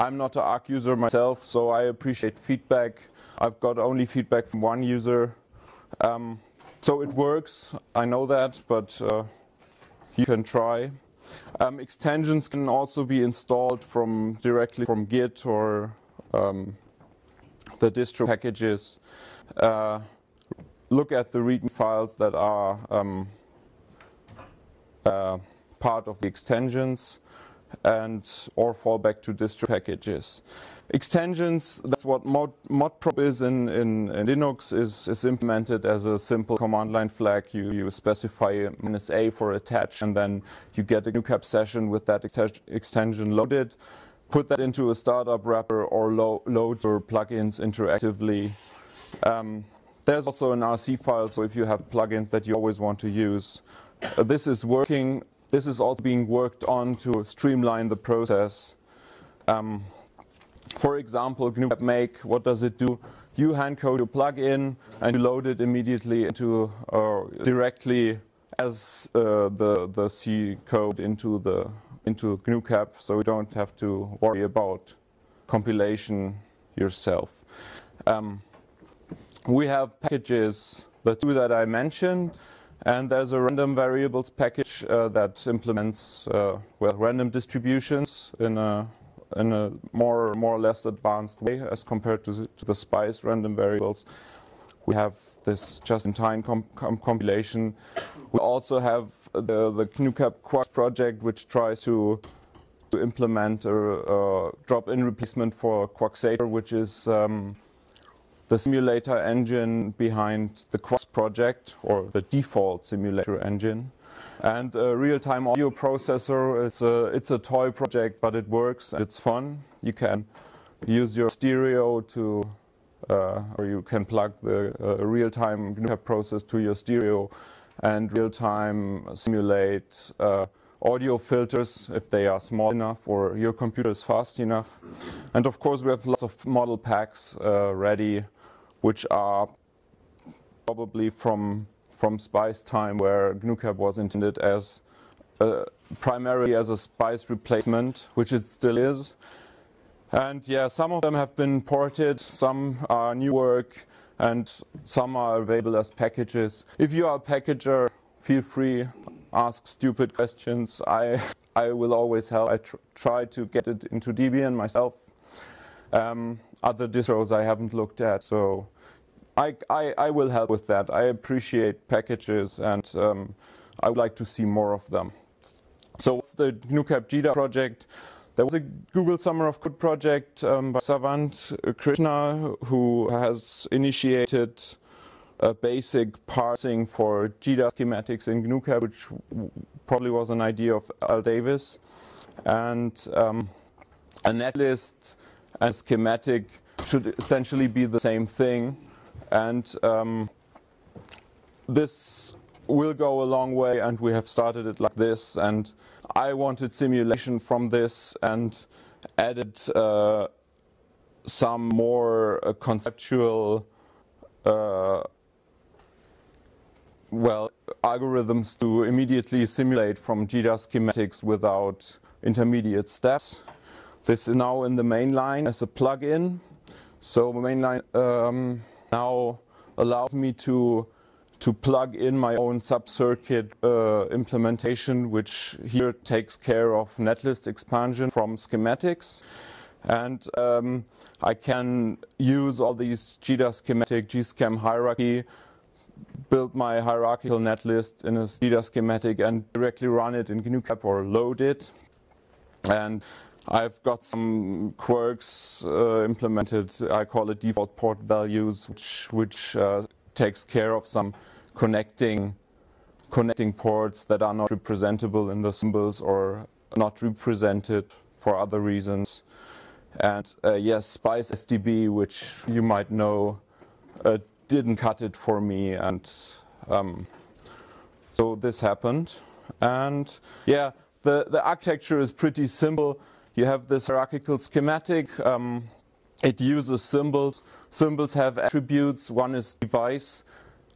I'm not an Arch user myself, so I appreciate feedback. I've got only feedback from one user. Um, so it works, I know that, but uh, you can try. Um, extensions can also be installed from directly from Git or um, the distro packages. Uh, look at the README files that are um, uh, part of the extensions and or fall back to distro packages. Extensions, that's what mod, modprobe is in, in, in, Linux, is, is implemented as a simple command line flag. You, you specify minus A for attach, and then you get a GnuCap session with that ex extension loaded. Put that into a startup wrapper or lo load your plugins interactively. Um, there's also an RC file, so if you have plugins that you always want to use, uh, this is working. This is also being worked on to streamline the process. Um, for example, GNU Make, what does it do? You hand code your plugin and you load it immediately into or directly as uh, the the C code into the into GnuCap, so you don't have to worry about compilation yourself. Um, we have packages, the two that I mentioned, and there's a random variables package uh, that implements uh, well random distributions in a in a more more or less advanced way as compared to the, to the SPICE random variables. We have this just-in-time com com compilation. We also have the, the GnuCap Quark project, which tries to, to implement a, a drop-in replacement for Qucsator, which is um, the simulator engine behind the Qucs project, or the default simulator engine. And a real-time audio processor is a, it's a toy project, but it works. and It's fun. You can use your stereo to, uh, or you can plug the uh, real-time process to your stereo and real-time simulate uh, audio filters if they are small enough or your computer is fast enough. And of course, we have lots of model packs uh, ready which are probably from from SPICE time where GnuCap was intended as uh, primarily as a SPICE replacement, which it still is. And yeah, some of them have been ported, some are new work, and some are available as packages. If you are a packager, feel free, ask stupid questions. I, I will always help. I tr try to get it into Debian myself. Um, other distros I haven't looked at, so I, I, I, will help with that. I appreciate packages and um, I would like to see more of them. So what's the GnuCap gEDA project? There was a Google Summer of Code project um, by Savant Krishna who has initiated a basic parsing for gEDA schematics in GnuCap, which probably was an idea of Al Davis. And um, a netlist and schematic should essentially be the same thing. And um, this will go a long way, and we have started it like this. And I wanted simulation from this and added uh, some more uh, conceptual, uh, well, algorithms to immediately simulate from gEDA schematics without intermediate steps. This is now in the main line as a plugin. So the mainline um, now allows me to to plug in my own sub-circuit uh, implementation, which here takes care of netlist expansion from schematics. And um, I can use all these gEDA schematic, gschem hierarchy, build my hierarchical netlist in a gEDA schematic and directly run it in GnuCap or load it. And I've got some quirks uh, implemented. I call it default port values, which, which uh, takes care of some connecting connecting ports that are not representable in the symbols or not represented for other reasons. And uh, yes, Spice SDB, which you might know, uh, didn't cut it for me, and um, so this happened. And yeah, the, the architecture is pretty simple. You have this hierarchical schematic. Um, it uses symbols. Symbols have attributes. One is device.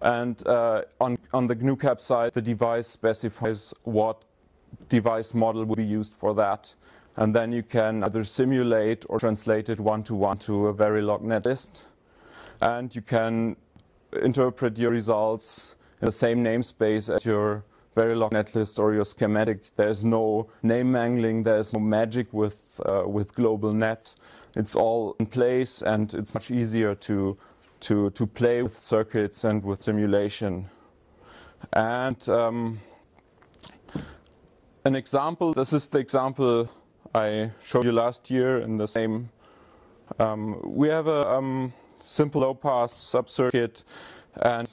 And uh, on, on the GnuCap side, the device specifies what device model will be used for that. and then you can either simulate or translate it one-to-one to a Verilog netlist. And you can interpret your results in the same namespace as your Verilog netlist or your schematic. There's no name mangling, there's no magic with, uh, with global nets. It's all in place and it's much easier to, to, to play with circuits and with simulation. And um, an example, this is the example I showed you last year in the same. Um, we have a um, simple low-pass subcircuit, and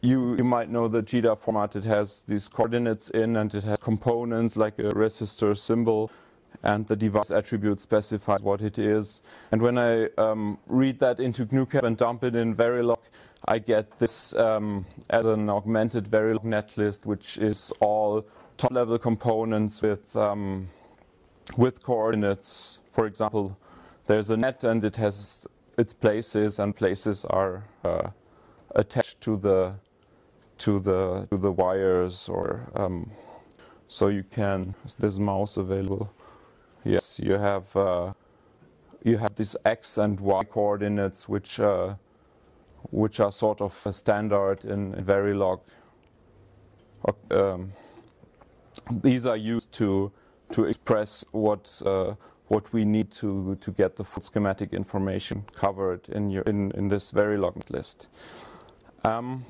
you, you might know the gEDA format. It has these coordinates in, and it has components like a resistor symbol, and the device attribute specifies what it is. And when I um, read that into GnuCap and dump it in Verilog, I get this um, as an augmented Verilog netlist, which is all top-level components with um, with coordinates. For example, there's a net and it has its places, and places are uh, attached to the to the to the wires, or um, so you can. Is this mouse available? Yes, you have uh, you have these x and y coordinates, which uh, which are sort of standard in, in Verilog. Um, these are used to to express what uh, what we need to to get the full schematic information covered in your in in this Verilog list. Um,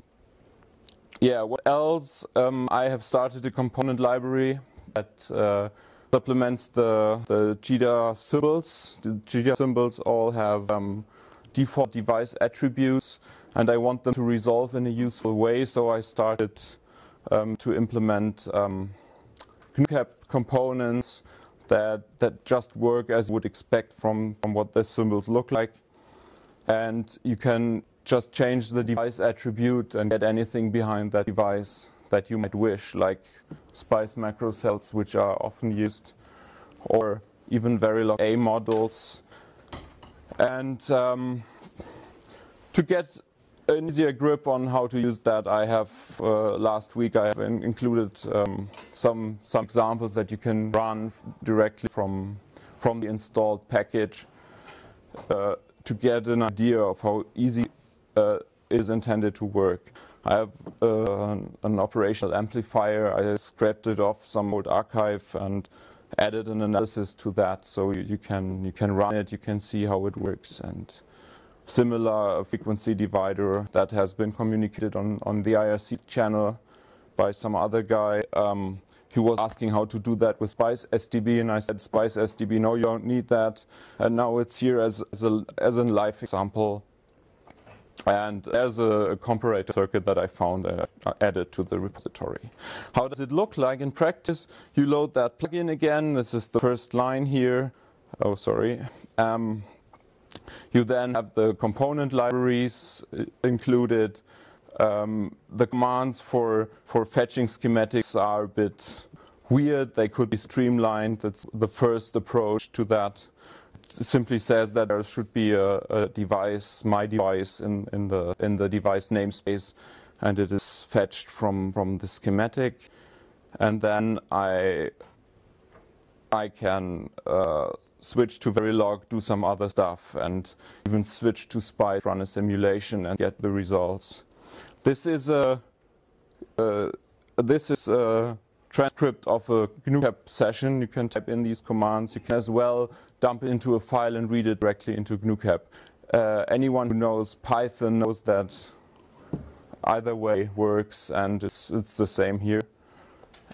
yeah, what else? Um, I have started a component library that uh, supplements the the gEDA symbols. The gEDA symbols all have um, default device attributes, and I want them to resolve in a useful way. So I started um, to implement um, GnuCap components that, that just work as you would expect from, from what the symbols look like. And you can just change the device attribute and get anything behind that device that you might wish, like SPICE macro cells, which are often used, or even Verilog A models. And um, to get an easier grip on how to use that, I have uh, last week I have in included um, some some examples that you can run directly from from the installed package uh, to get an idea of how easy uh, is intended to work. I have uh, an operational amplifier. I scraped it off some old archive and added an analysis to that, so you, you can you can run it. You can see how it works and similar frequency divider that has been communicated on, on the IRC channel by some other guy. Um, he was asking how to do that with Spice SDB, and I said, Spice SDB, no, you don't need that. And now it's here as, as, a, as a live example. And there's a, comparator circuit that I found uh, added to the repository. How does it look like in practice? You load that plugin again. This is the first line here. Oh, sorry. Um, you then have the component libraries uh, included. Um, the commands for, for fetching schematics are a bit weird. They could be streamlined. That's the first approach to that. Simply says that there should be a, a device, my device, in, in, the, in the device namespace, and it is fetched from, from the schematic. And then I, I can uh, switch to Verilog, do some other stuff, and even switch to SPICE, run a simulation, and get the results. This is a uh, this is a transcript of a GnuCap session. You can type in these commands. You can as well dump it into a file and read it directly into GnuCap. Uh, anyone who knows Python knows that either way works, and it's, it's the same here.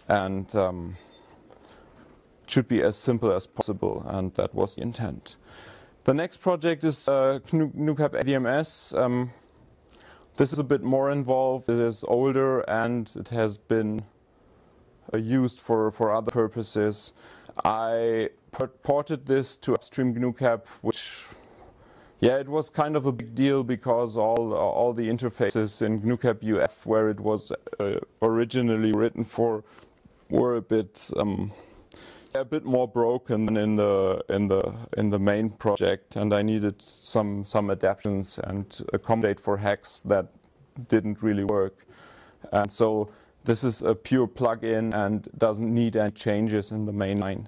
And um, should be as simple as possible, and that was the intent. The next project is uh, GnuCap ADMS. Um, this is a bit more involved. It is older and it has been used for, for other purposes. I ported this to upstream GnuCap, which, yeah, it was kind of a big deal because all all the interfaces in GnuCap UF, where it was uh, originally written for, were a bit um, a bit more broken than in the in the in the main project, and I needed some some adaptations and accommodate for hacks that didn't really work. And so this is a pure plugin and doesn't need any changes in the main line.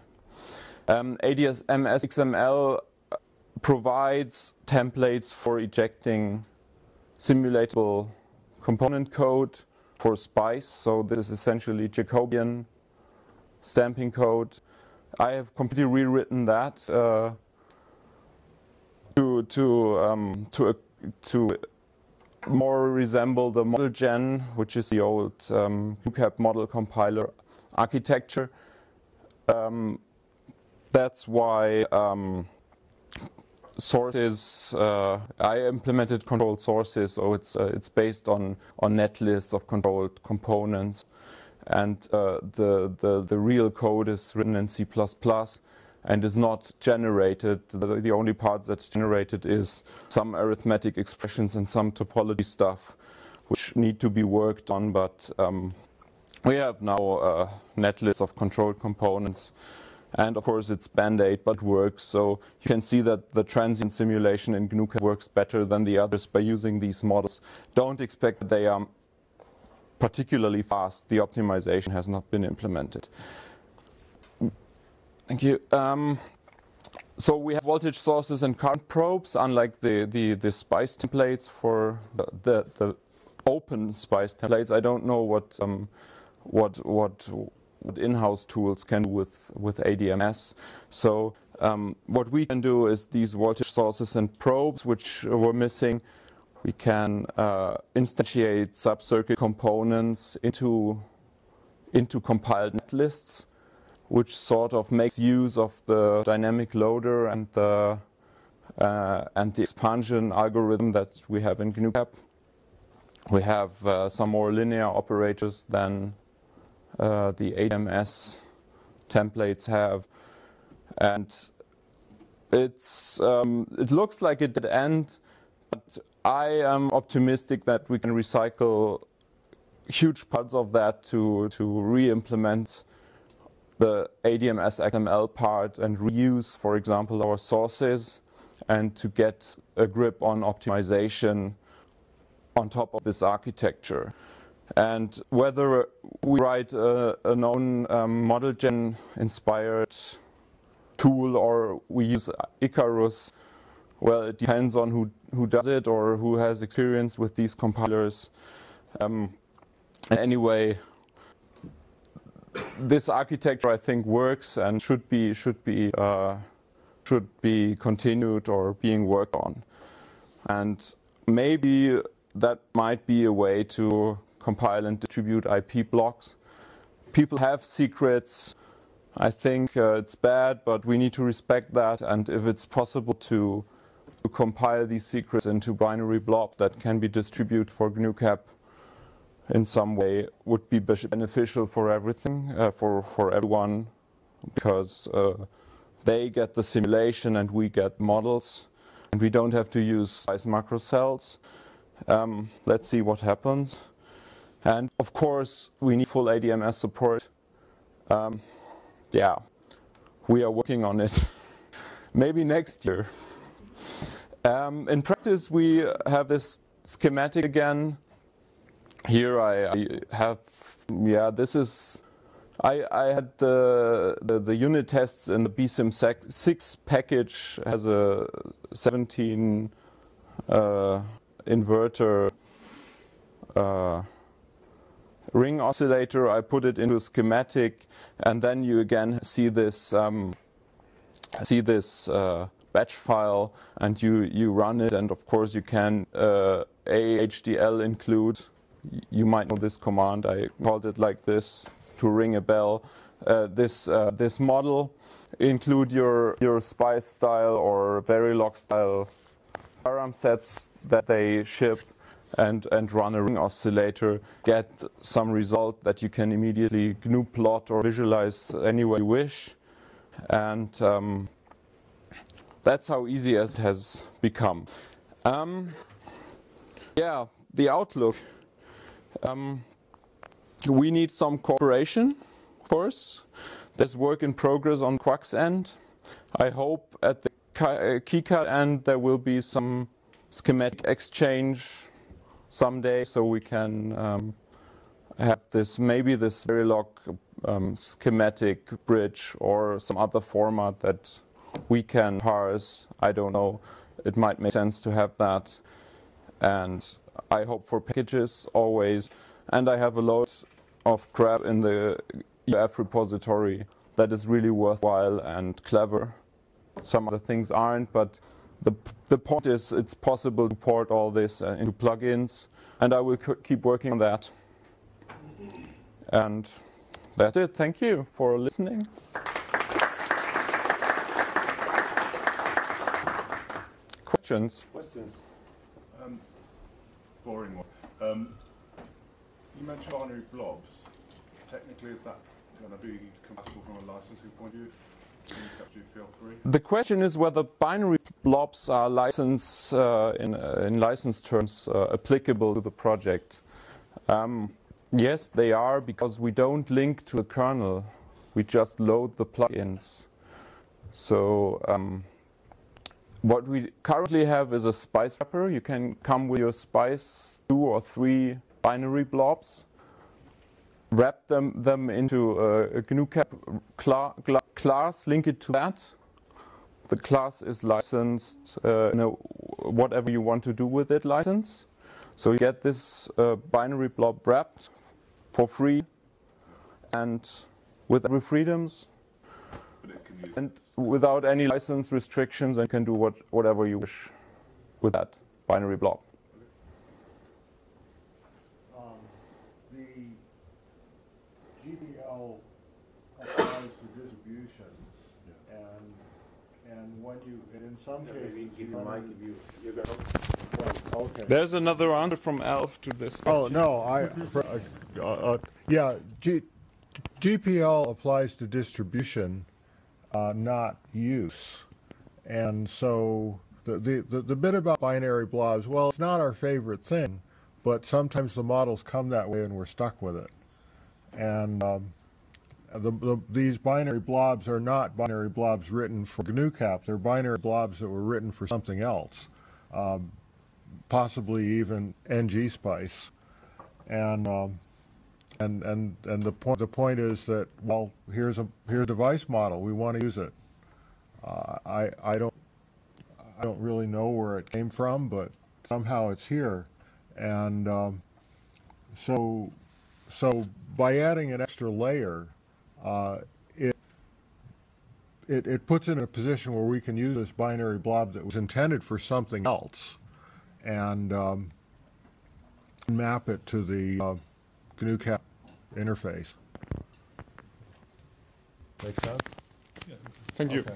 Um, ADMS XML provides templates for ejecting simulatable component code for SPICE. So this is essentially Jacobian stamping code. I have completely rewritten that uh, to to um, to to more resemble the model gen, which is the old um, model compiler architecture. Um, that's why um, sources uh, I implemented controlled sources, so it's uh, it's based on on netlists of controlled components, and uh, the the the real code is written in C++ and is not generated. The, the only part that's generated is some arithmetic expressions and some topology stuff, which need to be worked on. But um, we have now a netlist of controlled components. And of course, it's Band-Aid, but works. So you can see that the transient simulation in GNU works better than the others by using these models. Don't expect that they are particularly fast. The optimization has not been implemented. Thank you. Um, so we have voltage sources and current probes, unlike the, the, the SPICE templates for the, the, the open SPICE templates. I don't know what um, what what what in-house tools can do with with ADMS. So um, what we can do is these voltage sources and probes, which were missing. We can uh, instantiate sub-circuit components into into compiled netlists which sort of makes use of the dynamic loader and the uh, and the expansion algorithm that we have in GNUCap. We have uh, some more linear operators than uh, the ADMS templates have, and it's um, it looks like it did end, but I am optimistic that we can recycle huge parts of that to to re-implement the ADMS XML part and reuse, for example, our sources and to get a grip on optimization on top of this architecture. And whether we write a, a known um, model gen inspired tool or we use Icarus, well, it depends on who, who does it or who has experience with these compilers. Um, anyway, this architecture, I think, works and should be should be uh, should be continued or being worked on. And maybe that might be a way to compile and distribute IP blocks. People have secrets. I think uh, it's bad, but we need to respect that. And if it's possible to, to compile these secrets into binary blobs that can be distributed for GNUCap, in some way would be beneficial for everything, uh, for, for everyone, because uh, they get the simulation and we get models, and we don't have to use SPICE macro cells. Um, let's see what happens. And of course, we need full ADMS support. Um, yeah, we are working on it. Maybe next year. Um, in practice, we have this schematic again here I, have, yeah, this is, I, I had the, the, the, unit tests in the BSIM 6 package has a 17 uh, inverter uh, ring oscillator. I put it into a schematic, and then you again see this um, see this uh, batch file, and you you run it, and of course you can uh, AHDL include you might know this command. I called it like this to ring a bell. Uh, this uh, this model include your your SPICE style or Verilog style param sets that they ship and and run a ring oscillator. Get some result that you can immediately GNU plot or visualize any way you wish, and um, that's how easy as it has become. Um, yeah, the outlook. Um, we need some cooperation, of course. There's work in progress on Quack's end. I hope at the uh, KiCad end there will be some schematic exchange someday so we can um, have this, maybe this Verilog um, schematic bridge or some other format that we can parse. I don't know. It might make sense to have that. And I hope for packages always. And I have a lot of crap in the UF repository that is really worthwhile and clever. Some other things aren't, but the, the point is it's possible to port all this uh, into plugins, and I will keep working on that. And that's it. Thank you for listening. Questions? Questions? Um, boring one. Um, you mentioned binary blobs. Technically, is that going to be compatible from a licensing point of view? The question is whether binary blobs are license uh, in, uh, in, license terms uh, applicable to the project. Um, yes, they are because we don't link to the kernel. We just load the plugins. So um, what we currently have is a spice wrapper. You can come with your spice two or three binary blobs, wrap them, them into a, a GNU-CAP cla class, link it to that. The class is licensed, uh, you know, whatever you want to do with it license. So you get this uh, binary blob wrapped for free and with every freedoms and without any license restrictions and can do what, whatever you wish with that binary blob. Um, the GPL applies to distribution, and and when you and in some Yeah, cases give you mic if you, you're well, okay. There's another answer from Alf to this Oh, question. no, I, for- uh, uh, yeah, G, GPL applies to distribution, uh, not use. And so the, the, the- the bit about binary blobs, well, it's not our favorite thing, but sometimes the models come that way and we're stuck with it. And um, the, the, these binary blobs are not binary blobs written for GNU-CAP. They're binary blobs that were written for something else, um, possibly even NGSpice. And um, and and and the point the point is that well, here's a here's a device model. We want to use it. Uh, I I don't I don't really know where it came from, but somehow it's here, and um, so so by adding an extra layer, uh, it, it it puts it in a position where we can use this binary blob that was intended for something else, and um, map it to the uh, GNU-CAP interface. Make sense? Thank you. Okay.